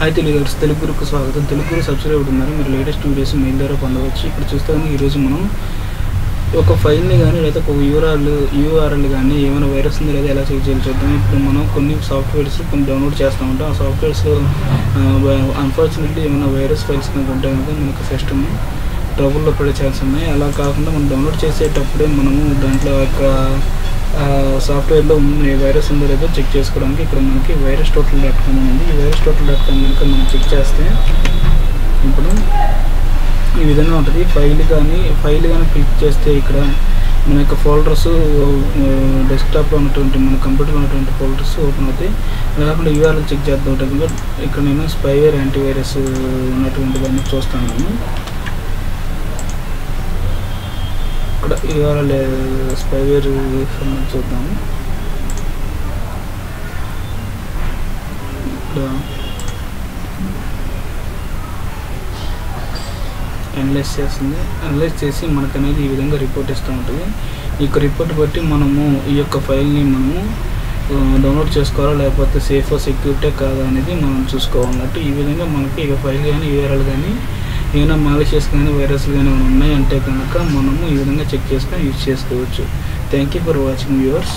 Hi Telugu గారు తెలుగు గురుకు స్వాగతం. తెలుగు గురు subscribe ఉన్నారు మీరు లేటెస్ట్ వీడియోస్ మెయిల్ ద్వారా పొందవచ్చు. ఇప్పుడు చూస్తే ఈరోజు మనం ఒక ఫైల్ని కానీ లేదా ఒక యూఆర్ఎల్ యూఆర్ఎల్ కానీ ఏమైనా వైరస్ ఉంది లేదా ఎలా చెక్ చేయాలి చూద్దాం. ఇప్పుడు మనం కొన్ని సాఫ్ట్వేర్స్ కొన్ని డౌన్లోడ్ చేస్తూ ఉంటాం. ఆ సాఫ్ట్వేర్స్లో అన్ఫార్చునేట్లీ ఏమైనా వైరస్ ఫైల్స్ కనుక ఉంటే కనుక మనకు సిస్టమ్ ట్రబుల్లో పడే ఛాన్స్ ఉన్నాయి. అలా కాకుండా మనం డౌన్లోడ్ చేసేటప్పుడే మనము దాంట్లో యొక్క సాఫ్ట్వేర్లో ఏ వైరస్ ఉందో లేదో చెక్ చేసుకోవడానికి ఇక్కడ మనకి వైరస్ టోటల్ డాట్ కామ్ ఉంది. ఈ వైరస్ టోటల్ డాట్ కామ్ కనుక మనం చెక్ చేస్తే ఇప్పుడు ఈ విధంగా ఉంటుంది. ఫైల్ కానీ ఫైల్ కానీ క్లిక్ చేస్తే ఇక్కడ మన యొక్క ఫోల్డర్స్ డెస్క్టాప్లో ఉన్నటువంటి మన కంప్యూటర్లో ఉన్నటువంటి ఫోల్డర్స్ ఓపెన్ అవుతాయి. కాకుండా యూఆర్ఎల్ చెక్ చేద్దాం. ఇక్కడ నేను స్పైవేర్ యాంటీవైరస్ ఉన్నటువంటి దాన్ని చూస్తాను. ఇక్కడ యూఆర్ఎల్ స్పైవేర్ సంబంధించి చూద్దాము ఇక్కడ అనలైజ్ చేస్తుంది. అనలైజ్ చేసి మనకు అనేది ఈ విధంగా రిపోర్ట్ ఇస్తూ ఉంటుంది. ఈ యొక్క రిపోర్ట్ బట్టి మనము ఈ యొక్క ఫైల్ని మనము డౌన్లోడ్ చేసుకోవాలా లేకపోతే సేఫ్ సెక్యూరిటీ కాదా అనేది మనం చూసుకోవాలన్నట్టు ఈ విధంగా మనకి ఇక ఫైల్ కానీ యూఆర్ఎల్ కానీ ఏమైనా మాలిషియస్ కానీ వైరస్లు కానీ ఉన్నాయంటే కనుక మనము ఈ విధంగా చెక్ చేసుకొని యూజ్ చేసుకోవచ్చు. Thank you for watching viewers